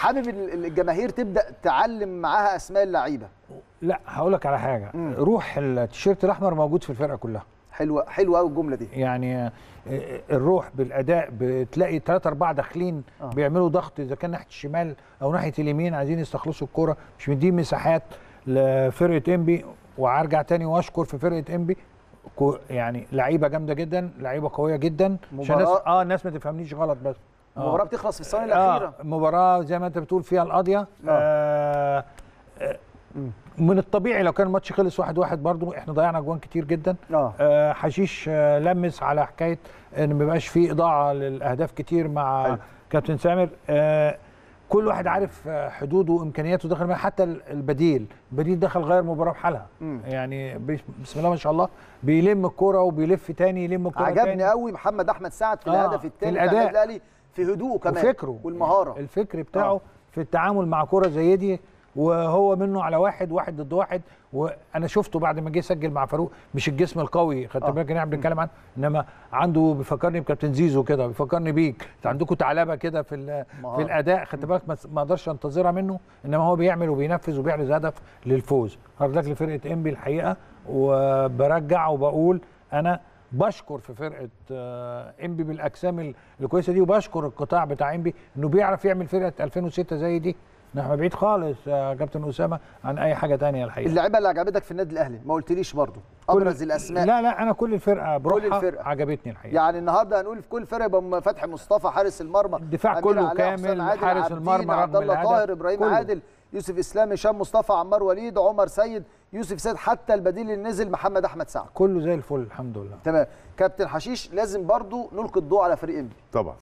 حابب ال- الجماهير تبدأ تعلم معاها أسماء اللعيبة. لا هقول لك على حاجة. مم. روح التيشيرت الأحمر موجود في الفرقة كلها. حلوة حلوة قوي الجملة دي. يعني آه، الروح بالأداء بتلاقي ثلاثة أربعة داخلين آه. بيعملوا ضغط إذا كان ناحية الشمال أو ناحية اليمين عايزين يستخلصوا الكورة. مش مدين مساحات لفرقة إنبي. وهرجع تاني وأشكر في فرقة إنبي. يعني لعيبة جامدة جدا لعيبة قوية جدا. عشان الناس مباراة- آه الناس ما تفهمنيش غلط بس. آه. المباراة بتخلص في الثواني الأخيرة. آه مباراة زي ما انت بتقول فيها القاضية. آه. آه. من الطبيعي لو كان الماتش خلص واحد واحد برضو إحنا ضيعنا أجوان كتير جدا. آه. حشيش آه لمس على حكاية إن ما يبقاش فيه إضاعة للأهداف كتير مع أيوة. كابتن سامر. آه كل واحد عارف آه، حدوده وإمكانياته داخل الملعب، حتى ال- البديل. البديل دخل غير مباراة بحالها. يعني بس- بسم الله ما شاء الله بيلم الكرة وبيلف تاني يلم الكرة عجبني قوي محمد أحمد سعد في آه، الهدف الثاني بتاع الأهلي. في هدوءه كمان وفكره والمهارة الفكر بتاعه آه. آه. في التعامل مع كرة زي دي وهو منه على واحد واحد ضد واحد وأنا شفته بعد ما جه يسجل مع فاروق مش الجسم القوي خدت آه. بالك إحنا بنتكلم عنه إنما عنده بيفكرني بكابتن زيزو كده بيفكرني بيك عندكم تعلبة كده في. في الأداء خدت بالك ما- ما أقدرش أنتظرها منه إنما هو بيعمل وبينفذ وبيحرز هدف للفوز هارد لك لفرقة إنبي الحقيقة وبرجع وبقول أنا بشكر في فرقة آه، إنبي بالأجسام الكويسة دي وبشكر القطاع بتاع إنبي إنه بيعرف يعمل فرقة 2006 زي دي. نحن بعيد خالص يا كابتن أسامة عن أي حاجة تانية الحقيقة. اللعيبة اللي عجبتك في النادي الأهلي ما قلتليش برضو أبرز الأسماء. لا لا أنا كل الفرقة بروحها الفرقة. عجبتني الحقيقة. يعني النهارده هنقول في كل فرقة يبقى فتحي مصطفى حارس المرمى الدفاع كله كامل، حارس المرمى عبد الله طاهر إبراهيم كله. عادل. يوسف اسلام هشام مصطفى عمار وليد عمر سيد يوسف سيد حتى البديل اللي نزل محمد أحمد سعد. كله زي الفل الحمد لله. تمام. كابتن حشيش لازم برضو نلقي الضوء على فريق إنبي. طبعا.